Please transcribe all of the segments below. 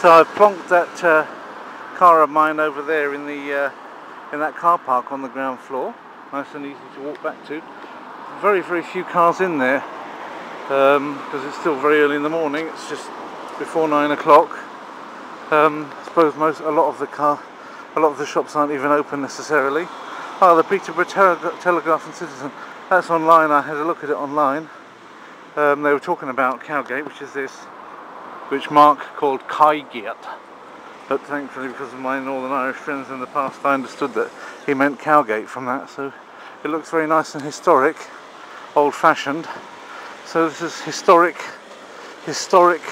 So I've plonked that uh, car of mine over there in the uh, in that car park on the ground floor. Nice and easy to walk back to. Very very few cars in there because it's still very early in the morning. It's just before nine o'clock. Um, I suppose most a lot of the car, a lot of the shops aren't even open necessarily. Oh, the Peterborough Tele- Telegraph and Citizen. That's online. I had a look at it online. Um, they were talking about Cowgate, which is this, which Mark called Kaigate. But thankfully, because of my Northern Irish friends in the past, I understood that he meant Cowgate from that. So it looks very nice and historic, old-fashioned. So this is historic, historic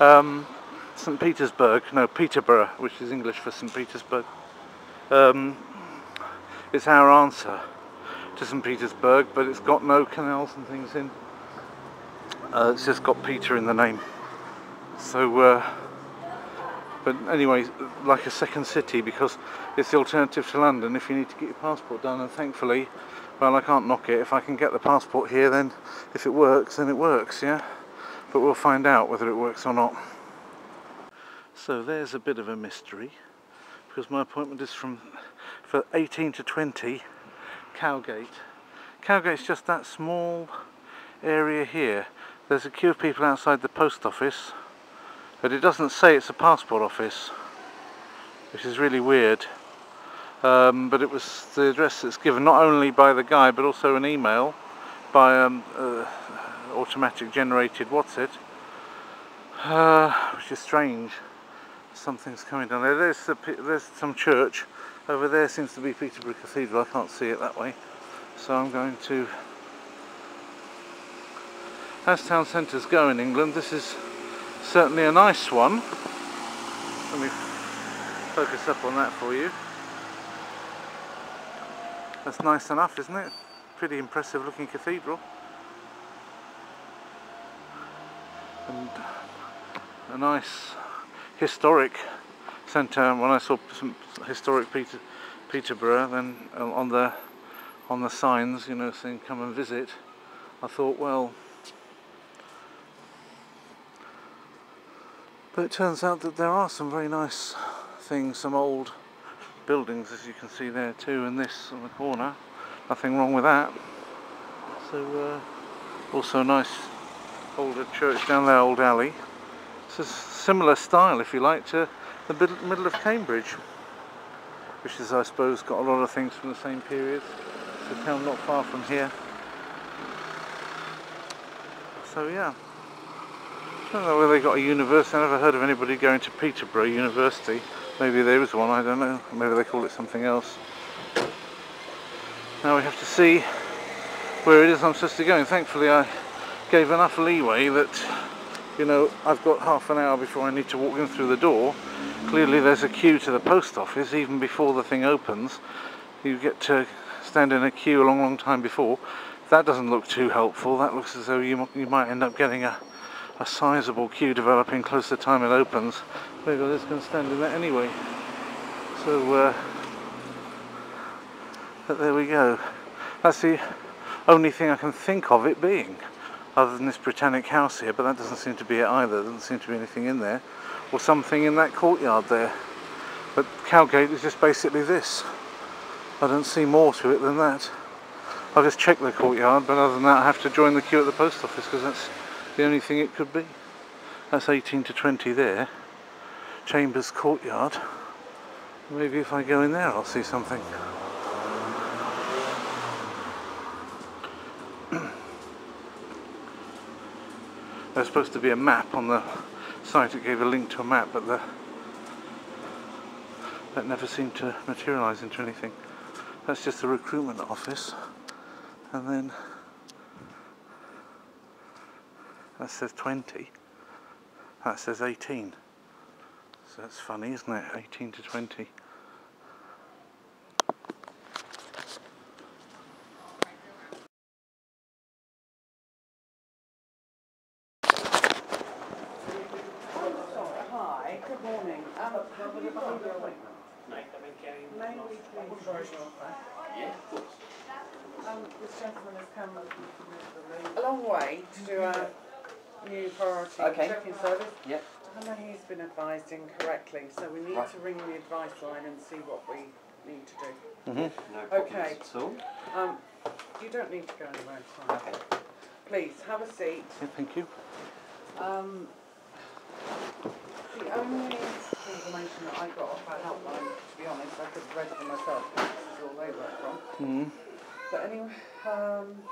um, St. Petersburg, no, Peterborough, which is English for St. Petersburg. Um, it's our answer to St. Petersburg, but it's got no canals and things in. Uh, it's just got Peter in the name. So, uh, but anyway, like a second city because it's the alternative to London if you need to get your passport done. And thankfully, well, I can't knock it. If I can get the passport here, then if it works, then it works, yeah. But we'll find out whether it works or not. So there's a bit of a mystery because my appointment is from for 18 to 20 Cowgate. Cowgate's just that small area here. There's a queue of people outside the post office, but it doesn't say it's a passport office, which is really weird. Um, but it was the address that's given not only by the guy, but also an email by um, uh, automatic generated what's it, uh, which is strange. Something's coming down there. There's the, there's some church over there. Seems to be Peterborough Cathedral. I can't see it that way, so I'm going to. As town centres go in England, this is certainly a nice one. Let me focus up on that for you. That's nice enough, isn't it? Pretty impressive looking cathedral. And a nice historic centre. When I saw some historic Peter, Peterborough, then uh, on the on the signs, you know, saying "come and visit," I thought, well. But it turns out that there are some very nice things, some old buildings, as you can see there too, and this on the corner. Nothing wrong with that. So, uh, also a nice older church down there, Old Alley. It's a similar style, if you like, to the middle of Cambridge, which is, I suppose, got a lot of things from the same period. It's a town not far from here. So, yeah. I don't know whether they got a university. I never heard of anybody going to Peterborough University. Maybe there is one, I don't know. Maybe they call it something else. Now we have to see where it is I'm supposed to go. And thankfully I gave enough leeway that, you know, I've got half an hour before I need to walk in through the door. Clearly there's a queue to the post office even before the thing opens. You get to stand in a queue a long, long time before. That doesn't look too helpful. That looks as though you, you might end up getting a, a sizable queue developing close to the time it opens. Maybe I'm just going to stand in that anyway. So, uh, there we go. That's the only thing I can think of it being, other than this Britannic house here, but that doesn't seem to be it either. There doesn't seem to be anything in there, or something in that courtyard there. But Cowgate is just basically this. I don't see more to it than that. I'll just check the courtyard, but other than that I have to join the queue at the post office because that's the only thing it could be. That's 18 to 20 there. Chambers Courtyard. Maybe if I go in there I'll see something. There's supposed to be a map on the site. It gave a link to a map, but the, that never seemed to materialise into anything. That's just the recruitment office. And then that says 20. That says 18. So that's funny, isn't it? 18 to 20. Hi, good morning. Um, have you got an appointment? May we please vote Um, this gentleman has come a long way to do a new priority Okay. checking service. Yep. To Hannah, he's been advised incorrectly, so we need Right. to ring the advice line and see what we need to do. No Okay. at all. Um, you don't need to go anywhere, it's. Okay. Please, have a seat. Yeah, thank you. Um, the only information that I got off our helpline, to be honest, I could have read it for myself, this is all they work from. Mm. But anyway, um,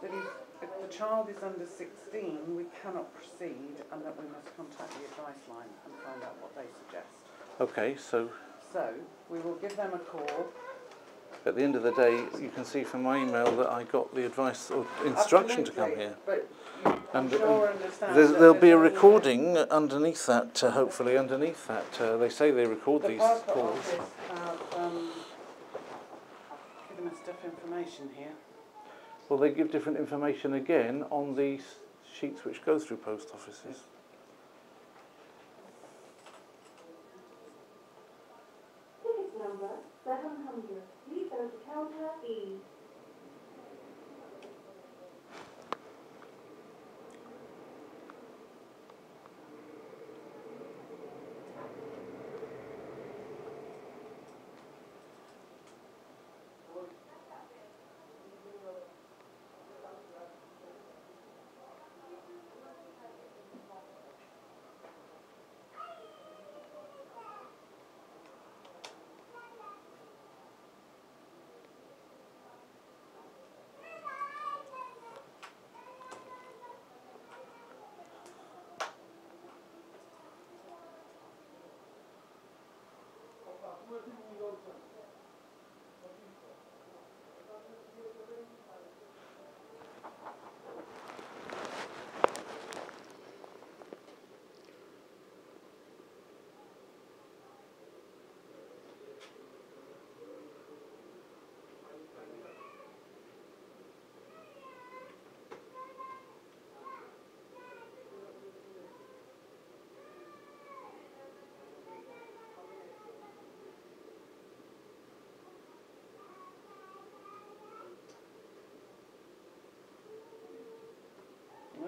that if, if the child is under sixteen, we cannot proceed and that we must contact the advice line and find out what they suggest. Okay, so So, we will give them a call. at the end of the day, you can see from my email that I got the advice or instruction to come here. But you, And- sure that there'll be a recording underneath that, uh, hopefully underneath that. Uh, they say they record The these calls. office have, um, given us stuff information here. Well, they give different information again on these sheets which go through post offices. Ticket number seven hundred, please go to counter E.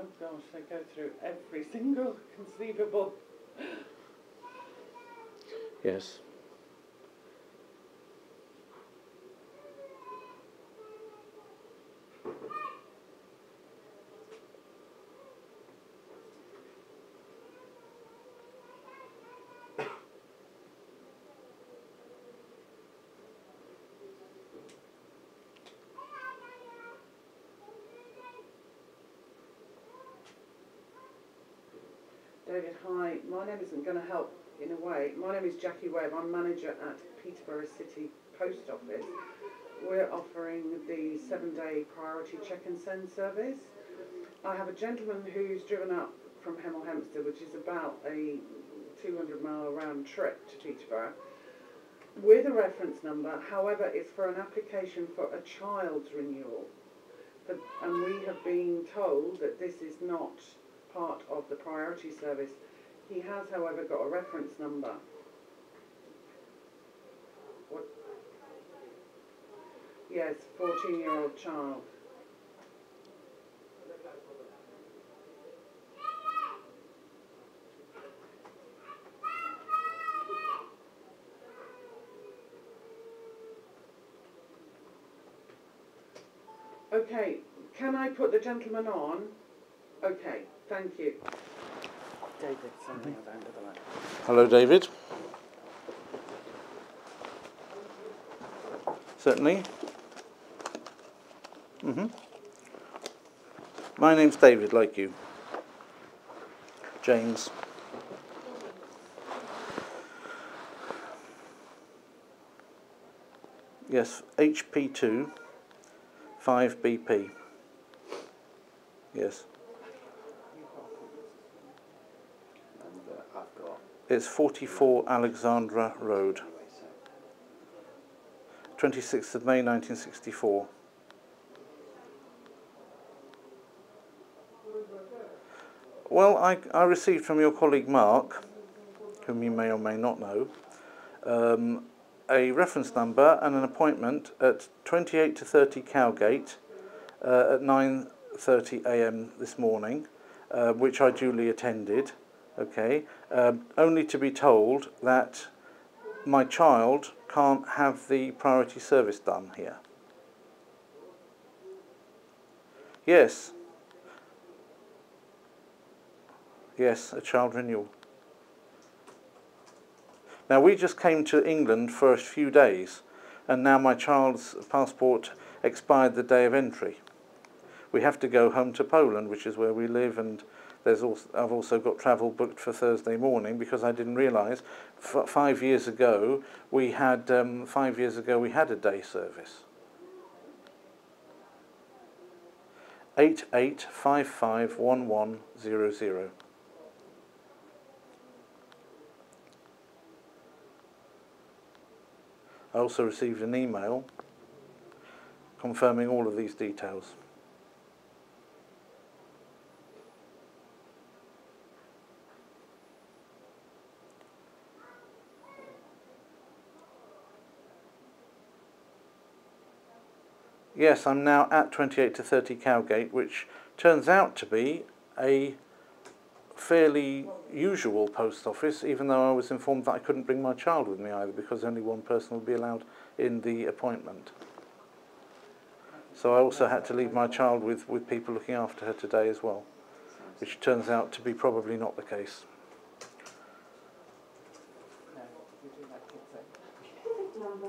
Oh gosh, they go through every single conceivable. Yes. David, hi. My name isn't going to help in a way. My name is Jacquie Webb. I'm manager at Peterborough City Post Office. We're offering the seven day priority check and send service. I have a gentleman who's driven up from Hemel Hempstead, which is about a 200 mile round trip to Peterborough, with a reference number. However, it's for an application for a child's renewal. But, and we have been told that this is not part of the priority service. He has, however, got a reference number. What? Yes, 14 year old child. Okay, can I put the gentleman on? Okay, thank you. David, something at the end of the line. Hello, David. Certainly. hmm My name's David, like you. James. Yes, HP2 5BP. Yes. And uh, I've got It's 44 Alexandra Road, 26th of May 1964. Well, I, I received from your colleague Mark, whom you may or may not know, um, a reference number and an appointment at 28 to 30 Cowgate uh, at 9.30am this morning, uh, which I duly attended. Okay, um, only to be told that my child can't have the priority service done here. Yes. Yes, a child renewal. Now we just came to England for a few days and now my child's passport expired the day of entry. We have to go home to Poland, which is where we live, and there's also, I've also got travel booked for Thursday morning because I didn't realise five years ago we had um, five years ago we had a day service. Eight eight five five one one zero zero. I also received an email confirming all of these details. yes, I'm now at 28 to 30 Cowgate, which turns out to be a fairly usual post office, even though I was informed that I couldn't bring my child with me either because only one person would be allowed in the appointment. So I also had to leave my child with, with people looking after her today as well, which turns out to be probably not the case. Number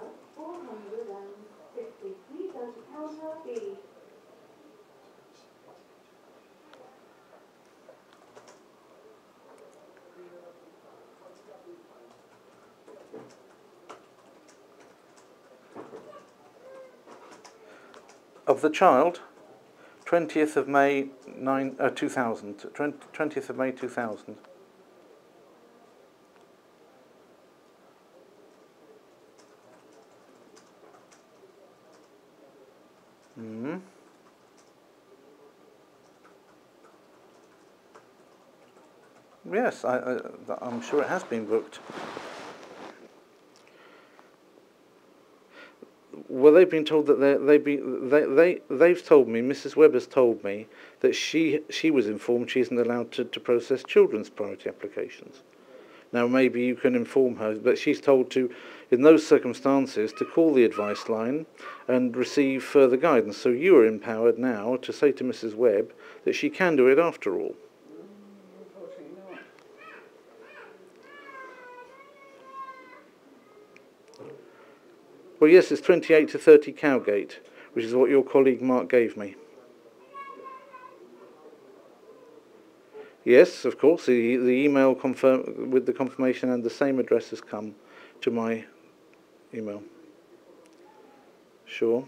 of the child, 20th of May nine, uh, 2000, 20th of May 2000. Yes, I, I'm sure it has been booked. Well, they've been told that they they they they they've told me Mrs. Webb has told me that she she was informed she isn't allowed to, to process children's priority applications. Now maybe you can inform her, but she's told to, in those circumstances, to call the advice line and receive further guidance. So you are empowered now to say to Mrs. Webb that she can do it after all. Well, yes, it's 28 to 30 Cowgate, which is what your colleague Mark gave me. Yes, of course, the, the email confirm, with the confirmation and the same address has come to my email. Sure.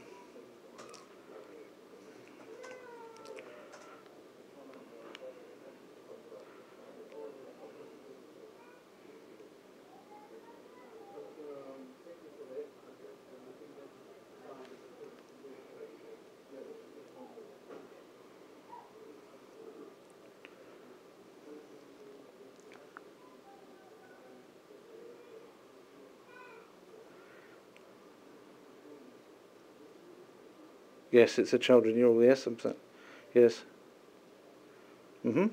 Yes, it's a child renewal. Yes, I'm sa- yes. Mhm.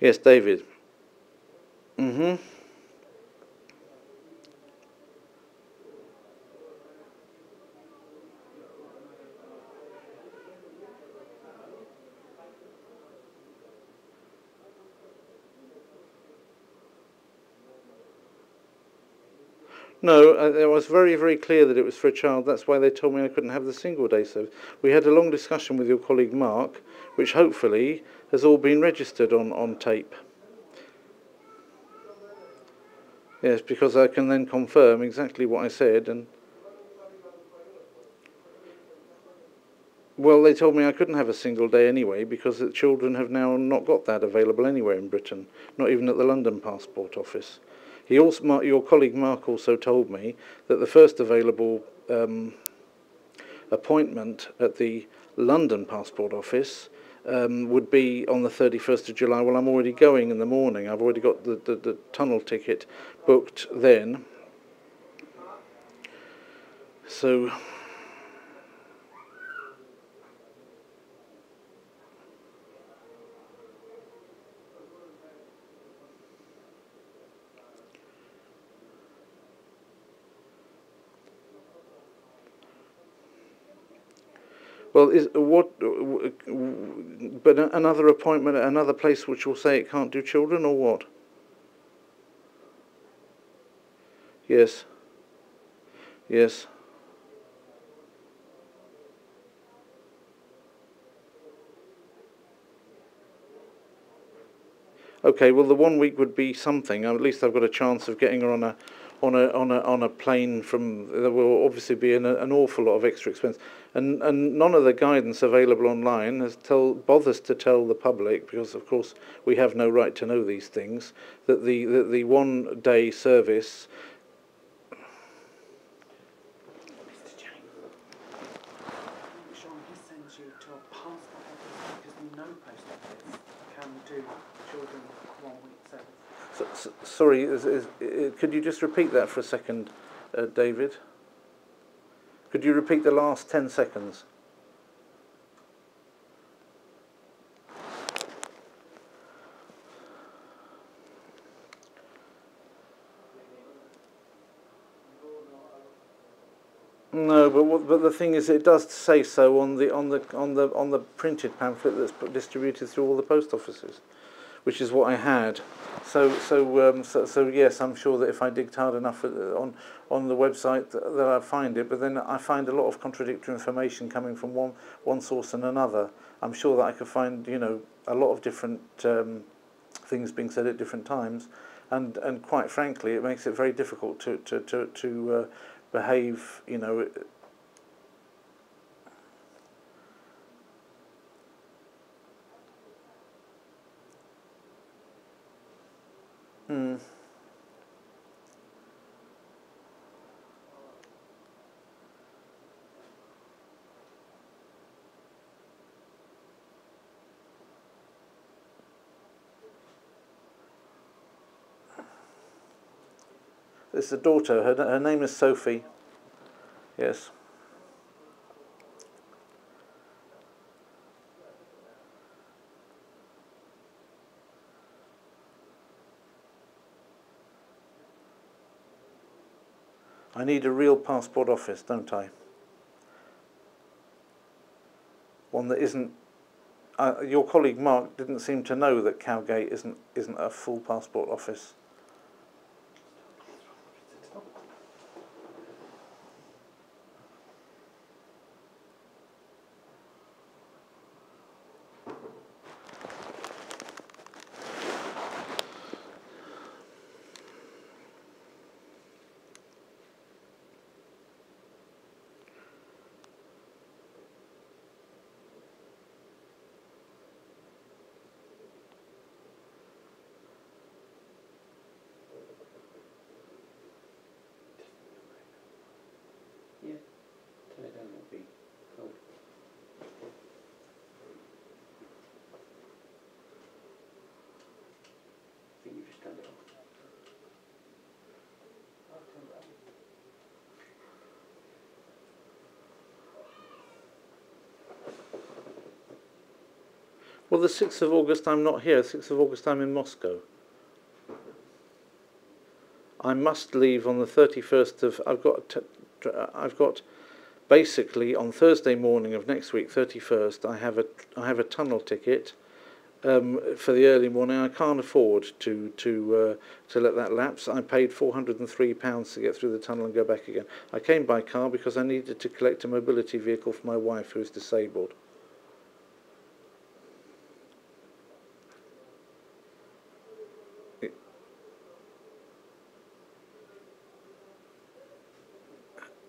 Yes, David. Mm-hmm. No, uh, it was very, very clear that it was for a child. That's why they told me I couldn't have the single day service. We had a long discussion with your colleague Mark, which hopefully has all been registered on, on tape. Yes, because I can then confirm exactly what I said and. Well, they told me I couldn't have a single day anyway because the children have now not got that available anywhere in Britain, not even at the London Passport Office. He also, your colleague Mark also told me that the first available um, appointment at the London Passport Office um, would be on the 31st of July. Well, I'm already going in the morning. I've already got the, the, the tunnel ticket booked then. So Well, is what? But another appointment at another place which will say it can't do children, or what? Yes. Yes. Okay, well, the one week would be something. At least I've got a chance of getting her on a on a on a on a plane from there will obviously be an, an awful lot of extra expense. And and none of the guidance available online has tell bothers to tell the public because of course we have no right to know these things that the that the one day service Mr. James, make sure he sends you to a passport office because no post office can do children one week service. so, so, sorry is, is, could you just repeat that for a second uh, David? Could you repeat the last 10 seconds? No, but what, but the thing is, it does say so on the on the on the on the printed pamphlet that's distributed through all the post offices, which is what I had. So so um, so, so yes, I'm sure that if I digged hard enough on on the website that, that I'd find it. But then I find a lot of contradictory information coming from one one source and another. I'm sure that I could find you know a lot of different um, things being said at different times, and and quite frankly, it makes it very difficult to to to to uh, behave, you know. It's a daughter. Her, her name is Sophie. Yes. I need a real passport office, don't I? One that isn't. Uh, your colleague Mark didn't seem to know that Cowgate isn't isn't a full passport office. Well, the 6th of August I'm not here. 6th of August I'm in Moscow. I must leave on the 31st of. I've got. I've got. Basically, on Thursday morning of next week, 31st, I have a. I have a tunnel ticket. Um, for the early morning, I can't afford to to uh, to let that lapse. I paid 403 pounds to get through the tunnel and go back again. I came by car because I needed to collect a mobility vehicle for my wife who is disabled.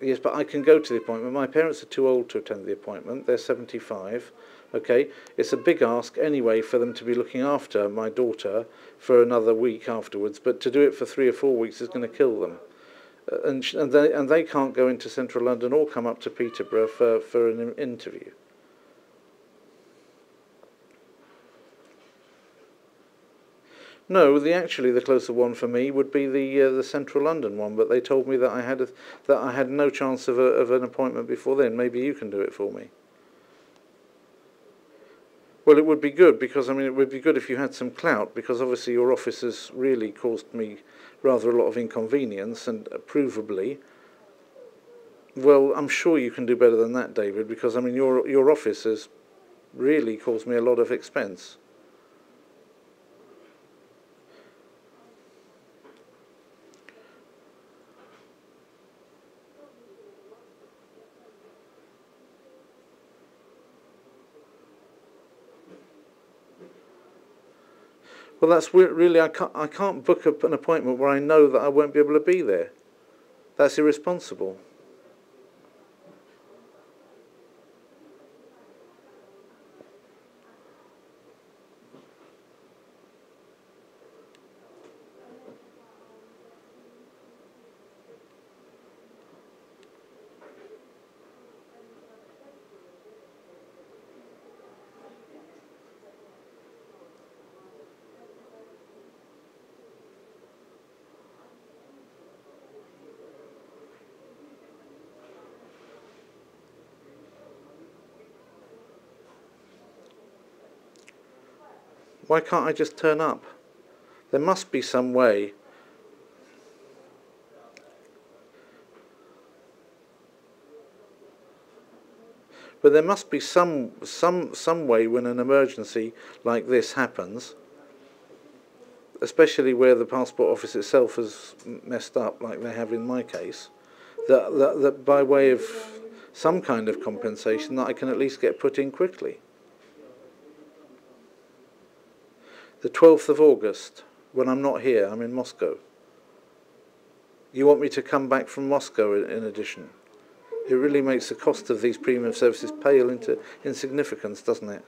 Yes, but I can go to the appointment. My parents are too old to attend the appointment. They're 75. Okay, it's a big ask anyway for them to be looking after my daughter for another week afterwards. But to do it for three or four weeks is going to kill them. Uh, and and they and they can't go into central London or come up to Peterborough for for an interview. No, the actually the closer one for me would be the uh, the central London one, but they told me that I had a, that I had no chance of a, of an appointment before then. Maybe you can do it for me. Well, it would be good because I mean it would be good if you had some clout because obviously your office has really caused me rather a lot of inconvenience and provably. Well, I'm sure you can do better than that, David, because I mean your your office has really caused me a lot of expense. Well, that's really I can't I can't book an appointment where I know that I won't be able to be there. That's irresponsible. Why can't I just turn up? There must be some way. But there must be some some some way when an emergency like this happens, especially where the passport office itself has messed up, like they have in my case, that that, that by way of some kind of compensation that I can at least get put in quickly. The 12th of August, when I'm not here, I'm in Moscow. You want me to come back from Moscow in, in addition? It really makes the cost of these premium services pale into insignificance, doesn't it?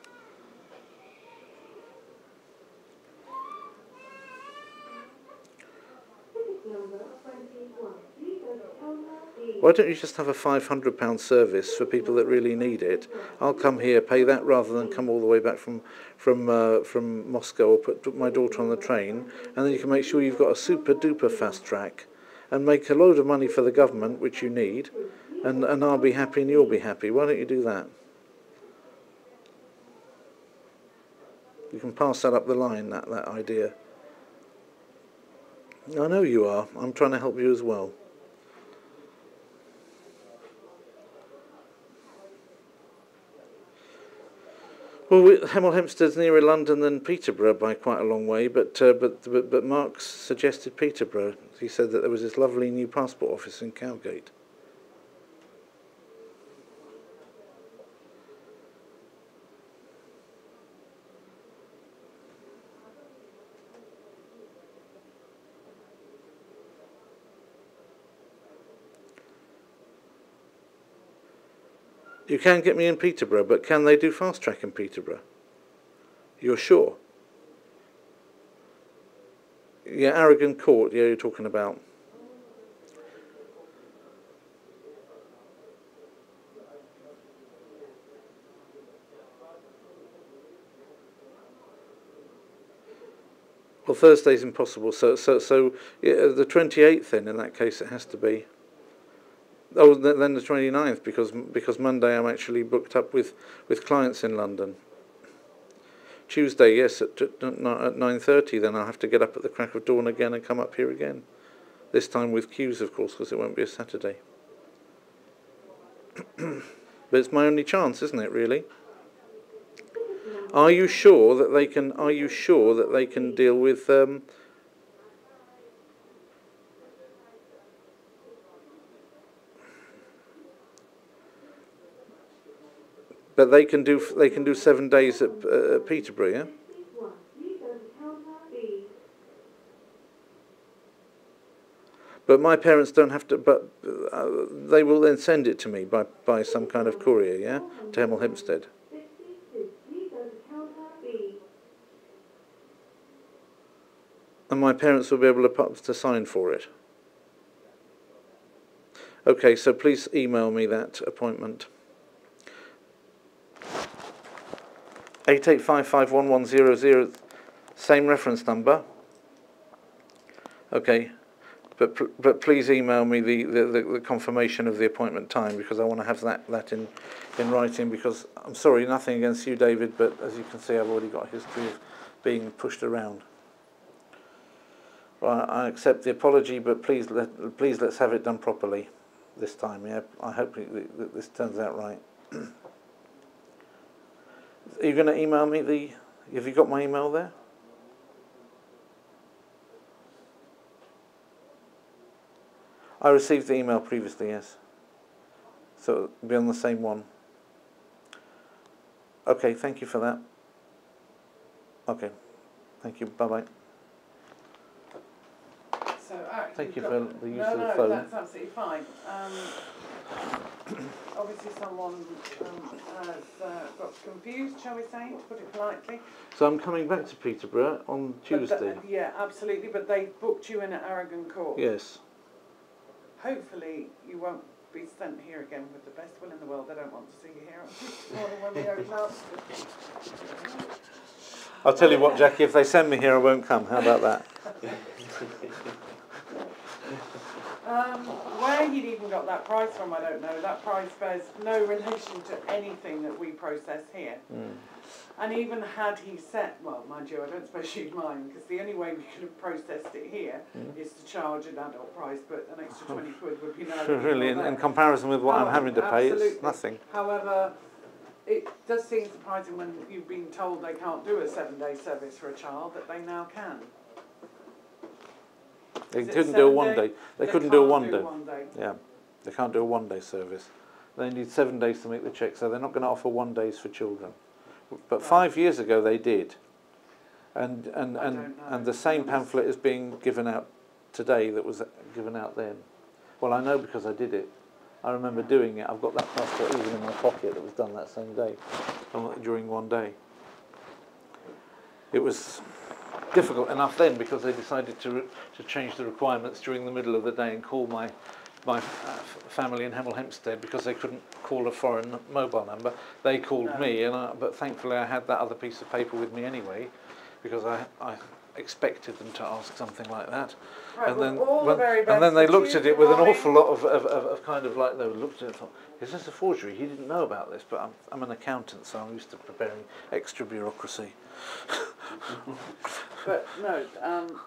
Ticket number 21. Please go to counter B. Why don't you just have a £500 service for people that really need it? I'll come here, pay that rather than come all the way back from from uh, from Moscow or put, my daughter on the train, and then you can make sure you've got a super duper fast track, and make a load of money for the government, which you need, and and I'll be happy and you'll be happy. Why don't you do that? You can pass that up the line, that that idea. I know you are. I'm trying to help you as well. Well, we, Hemel Hempstead's nearer London than Peterborough by quite a long way, but, uh, but but but Mark suggested Peterborough. He said that there was this lovely new passport office in Cowgate. You can get me in Peterborough, but can they do fast track in Peterborough? You're sure? Yeah, Aragon Court, yeah, you're talking about. Well, Thursday's impossible, so so so yeah, the 28th then, in that case, it has to be. Oh, then the 29th, because because Monday I'm actually booked up with, with clients in London. Tuesday, yes, at, at 9.30, then I'll have to get up at the crack of dawn again and come up here again. This time with queues, of course, because it won't be a Saturday. but it's my only chance, isn't it, really? Are you sure that they can, are you sure that they can deal with, um, but they can do, they can do seven days at, uh, Peterborough, yeah? But my parents don't have to. But uh, they will then send it to me by by some kind of courier, yeah, to Hemel Hempstead. 62. Please go to counter B. And my parents will be able to to sign for it. Okay, so please email me that appointment. Eight eight five five one one zero zero, same reference number. Okay, but but please email me the, the, the, confirmation of the appointment time because I want to have that, that in, in writing because I'm sorry, nothing against you, David, but as you can see, I've already got a history of being pushed around. Well, I accept the apology, but please let please let's have it done properly this time. Yeah, I hope that this turns out right. Are you going to email me the? Have you got my email there? I received the email previously. Yes. So it'll be on the same one. Okay, thank you for that. Okay, thank you. Bye bye. So Thank you for the use no, of the no, phone. that's absolutely fine. Um, obviously, someone um, has uh, got confused, shall we say, to put it politely. So I'm coming back to Peterborough on But th- Tuesday. yeah, absolutely. But they booked you in at Aragon Court. Yes. Hopefully, you won't be sent here again with the best will in the world. They don't want to see you here this when we open up. I'll tell you what, Jacquie. If they send me here, I won't come. How about that? Um, where you'd even got that price from, I don't know. That price bears no relation to anything that we process here. Mm. And even had he set, well, mind you, I don't suppose you'd mind, because the only way we could have processed it here Mm. is to charge an adult price, but an extra 20 quid would be no Really, in, in comparison with what Oh, I'm having to pay, it's nothing. However, it does seem surprising when you've been told they can't do a seven day service for a child that they now can. They couldn't do a one day? day. They couldn't do a one day. one day. Yeah, they can't do a one day service. They need seven days to make the check, so they're not going to offer one days for children. But Right. five years ago they did, and and and, and the same pamphlet is being given out today that was given out then. Well, I know because I did it. I remember doing it. I've got that passport even in my pocket that was done that same day, during one day. It was difficult enough then because they decided to to change the requirements during the middle of the day and call my my uh, family in Hemel Hempstead because they couldn't call a foreign mobile number. They called No. me, and I, but thankfully I had that other piece of paper with me anyway, because I I expected them to ask something like that. Right, and well, then all the and then they looked at it with an awful lot of, of, of, of kind of like they looked at it and thought, is this a forgery? He didn't know about this, but I'm, I'm an accountant, so I'm used to preparing extra bureaucracy. But no, um,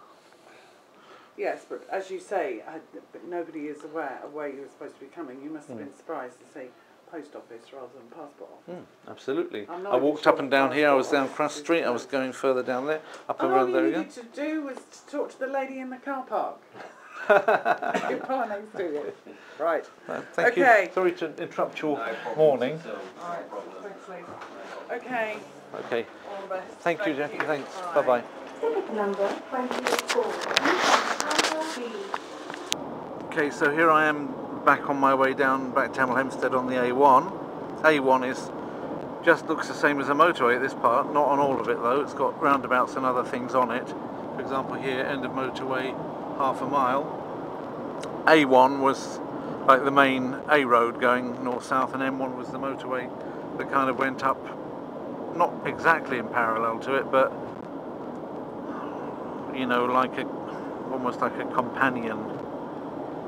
yes, but as you say, I, but nobody is aware of where you were supposed to be coming. You must have been surprised to see post office rather than passport office. Hmm, absolutely. I'm not I even walked sure up and down here. I was down Cross Street. I was going further down there, up And around all there you again. needed to do was to talk to the lady in the car park. Your car next to you. Right. Uh, thank Okay. you. Sorry to interrupt your morning. All right. Thanks, Okay. Okay. All the best. Thank you, Jacquie. Thanks. Bye bye. Ticket number 24. Okay, so here I am back on my way down back to Hemel Hempstead on the A1. A1 is just looks the same as a motorway at this part, not on all of it though. It's got roundabouts and other things on it. For example, here end of motorway, half a mile. A1 was like the main A road going north south, and M1 was the motorway that kind of went up, not exactly in parallel to it, but you know, like a almost like a companion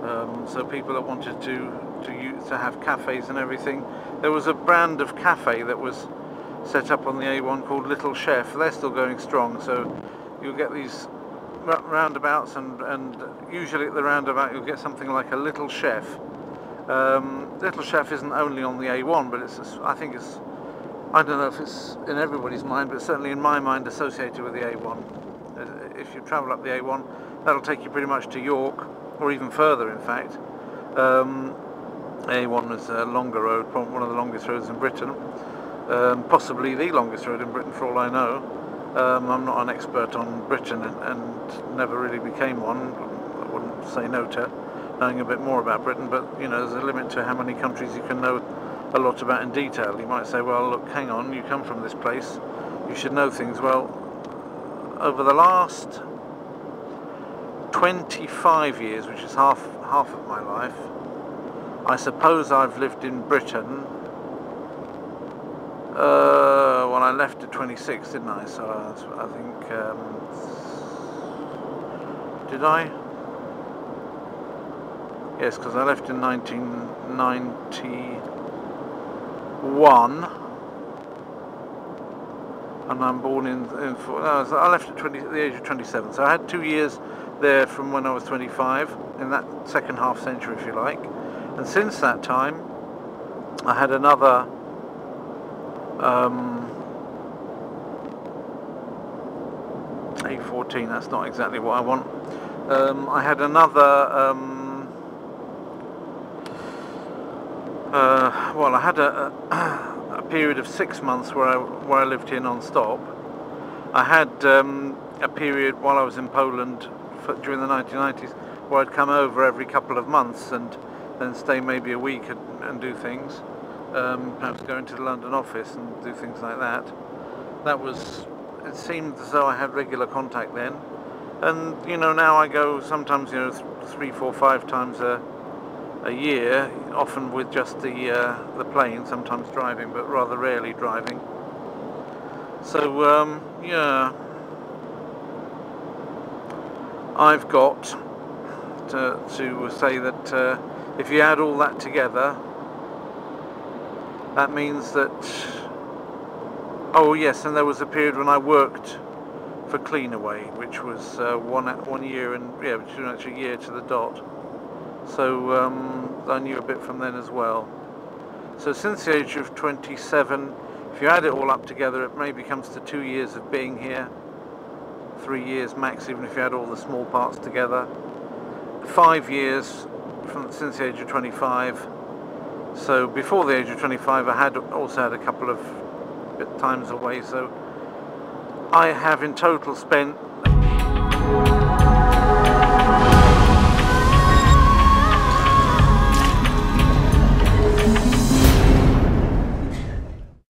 um, so people that wanted to to to have cafes and everything. There was a brand of cafe that was set up on the A1 called Little Chef. They're still going strong, so you'll get these roundabouts, and, and usually at the roundabout you'll get something like a Little Chef. Um, Little Chef isn't only on the A1, but it's I think it's I don't know if it's in everybody's mind, but certainly in my mind associated with the A1. Uh, If you travel up the A1, that'll take you pretty much to York, or even further, in fact. Um, A1 is a longer road, one of the longest roads in Britain, um, possibly the longest road in Britain for all I know. Um, I'm not an expert on Britain and, and never really became one. I wouldn't say no to knowing a bit more about Britain, but you know, there's a limit to how many countries you can know a lot about in detail. You might say, well, look, hang on, you come from this place, you should know things. Well, over the last 25 years, which is half half of my life, I suppose I've lived in Britain. Uh, I left at 26, didn't I? So I, I think. Um, did I? Yes, because I left in 1991. And I'm born in. in no, so I left at 20, the age of 27. So I had two years there from when I was 25, in that second half century, if you like. And since that time, I had another. Um, A14, that's not exactly what I want. Um, I had another. Um, uh, well, I had a, a period of six months where I, where I lived here non-stop. I had um, a period while I was in Poland for, during the 1990s where I'd come over every couple of months and then stay maybe a week and, and do things. Um, perhaps go into the London office and do things like that. That was, it seemed as though I had regular contact then. And, you know, now I go sometimes, you know, th- three, four, five times a, a year, often with just the, uh, the plane, sometimes driving, but rather rarely driving. So, um, yeah, I've got to, to say that uh, if you add all that together, that means that. Oh yes, and there was a period when I worked for Cleanaway, which was uh, one one year and yeah, pretty much a year to the dot. So um, I knew a bit from then as well. So since the age of 27, if you add it all up together, it maybe comes to two years of being here, three years max, even if you add all the small parts together. Five years from since the age of 25. So before the age of 25, I had also had a couple of times away. So I have in total spent